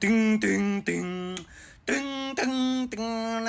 ding ding ding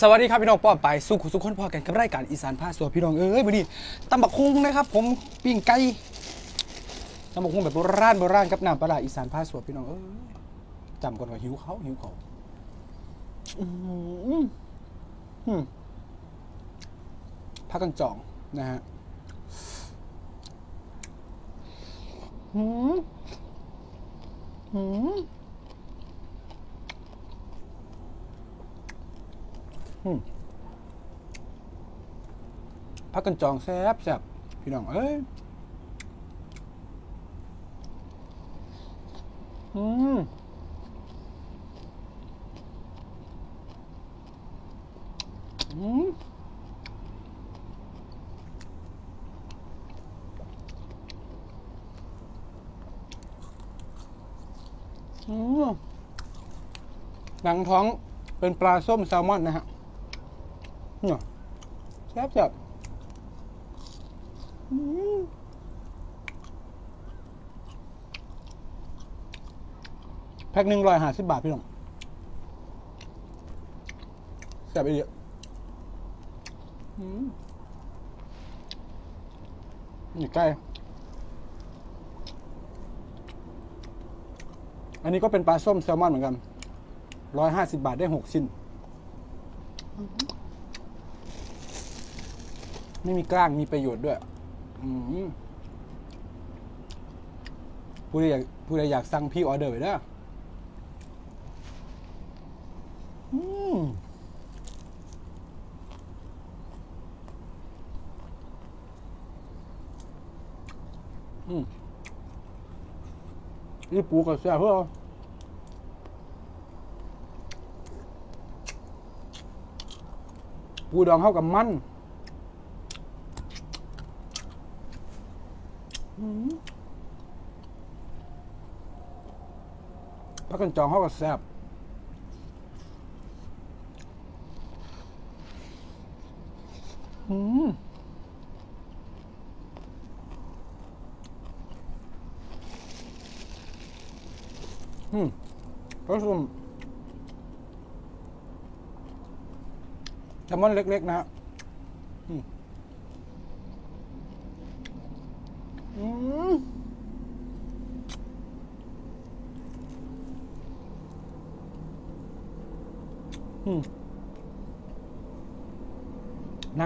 สวัสดีครับพี่น้องป้อมไปสุขุสุขคนพอกันกับรายการอีสานพาสัวพี่น้องเอ้ยวันนี้ตำบักคุ้งนะครับผมปิ้งไก่ตำบักคุ้งแบบโบราณโบราณกับน้ำปลาอีสานพาสัวพี่น้องเอ้ยจำก่อนว่าหิวเขาหิวเขาพักกันจองนะฮะอืมอืม พักกันจองแซบแซบพี่น้อง เอ้ยอืมอืมอืมหนังท้องเป็นปลาส้มแซลมอนนะฮะ เนี่ยแซ่บแซ่บอืมแพ็คหนึ่งร้อยห้าสิบบาทพี่น้องแซ่บไปเยอะอืมนี่ใกล้ อันนี้ก็เป็นปลาส้มแซลมอนเหมือนกันร้อยห้าสิบบาทได้หกชิ้น ไม่มีกล้างมีประโยชน์ด้วย อืมผู้ใดอยากผู้ใดอยากสั่งพี่ออเดอร์ไปเด้ออืมอืมนี่ปูกับแซ่บเพื่อปูดองเข้ากับมัน พักกันจองเขาก็แซ่บอืมอืมก็คือแซลมอนเล็ก ๆ นะอืมอืม อืม หนั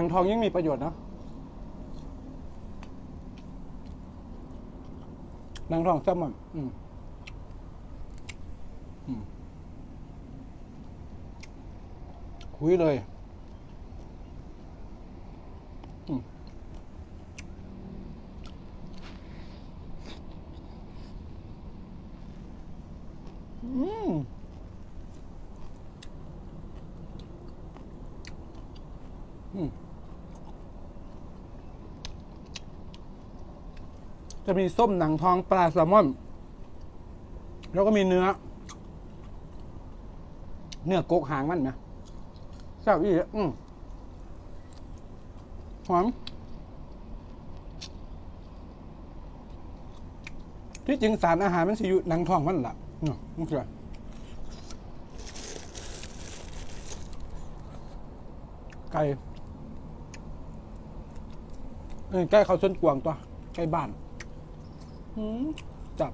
งทองยังมีประโยชน์นะหนังทองแซลมอนอืมคุยเลย อืมอืม อืม จะมีส้มหนังทองปลาแซลมอน แล้วก็มีเนื้อ เนื้อกกหางมันนะแซ่บอีกอืมหอมที่จริงสารอาหารมันสิอยู่หนังทองมันละเนาะมันคือไก่เออใกล้เขาชนกวางตัวใกล้บ้าน อืมจับ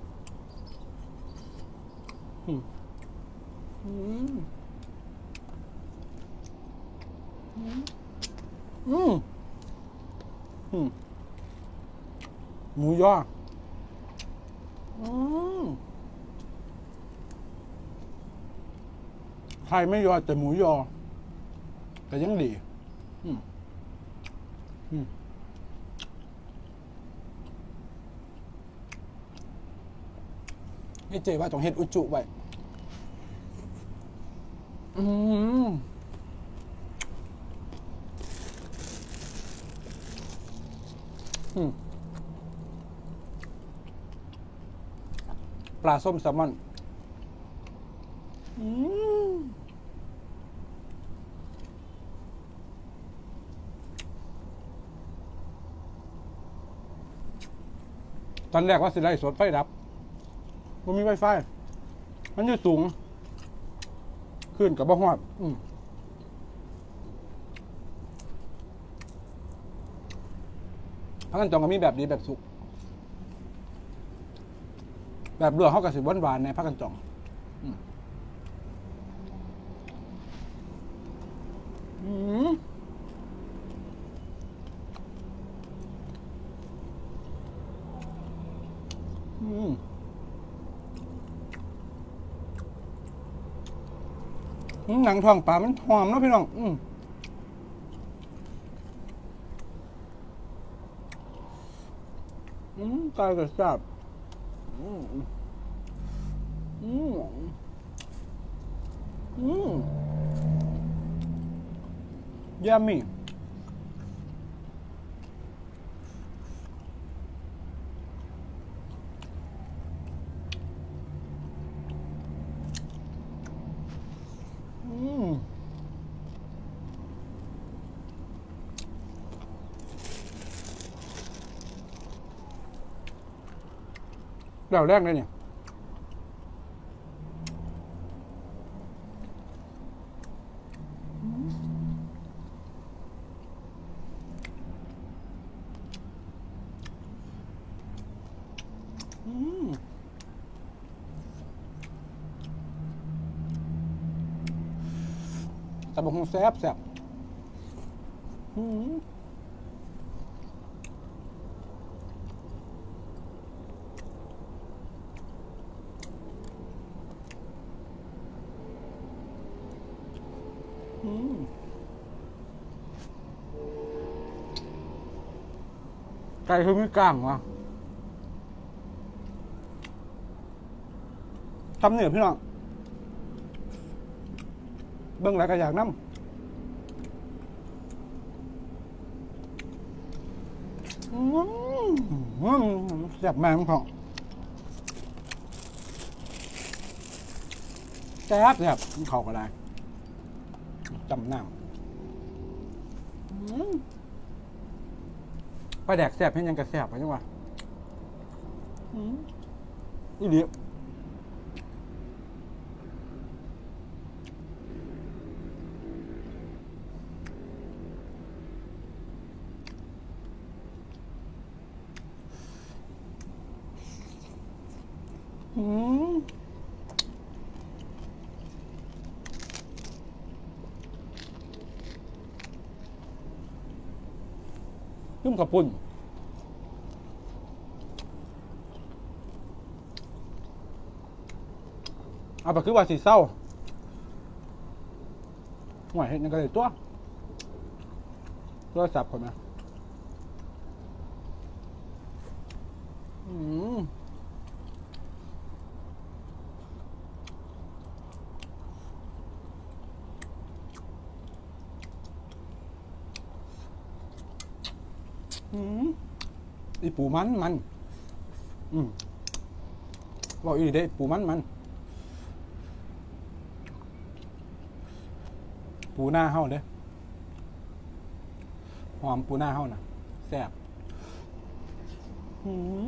อืมอืมอืมอืมอืมหมูย่ออืมไข่ไม่ยอแต่หมูยอแต่ยังดี อืมอืม ไม่เจว่าต้องเฮ็ดอุจจุไว้อืมปลาส้มแซลมอนตอนแรกว่าสิไล่สดไฟดับ มันมีไวไฟ มันอยู่สูง ขึ้นกับบ่ฮอดอืมพักกันจองก็มีแบบนี้แบบสุก แบบเลือเขากับสิหวานหวานๆในพักกันจองอืมอืมอืมอืม หนังทองปลามันหอมเนาะพี่น้อง อืมอืมตายกับสับอืมอืมอืมยามีอืม เดี๋ยวแรกเลยเนี่ยแต่บางคนแซ่บแซ่บอืมอืม ไก่คือม่กลางวะทำเหนือพี่น้อง เบิ่งแล้วก็อยากน้ำอืมอืมแซ่บแม่งของแซ่บแซ่บเขาก็ได้จำน้ำอืม ปลาแดกแซ่บเห็นยังกระแซ่บไปจังวะอืมอีเดียอืมยุ่มกับปุ่น เอาไปคือว่าสีเศร้าห่วยเห็นยังไงตัวโทรศัพท์คนนะอืมอืมอีปูมันมัน อืมบอกอีเด้ปูมันมัน ปูหน้าเฮาเด้หอมปูหน้าเฮานะแซ่บอืม